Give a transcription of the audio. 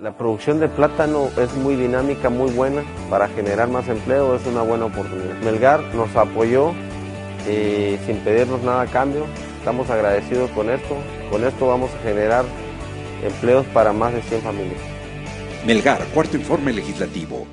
La producción de plátano es muy dinámica, muy buena para generar más empleo, es una buena oportunidad. Melgar nos apoyó eh, sin pedirnos nada a cambio, estamos agradecidos con esto, con esto vamos a generar empleos para más de 100 familias. Melgar, cuarto informe legislativo.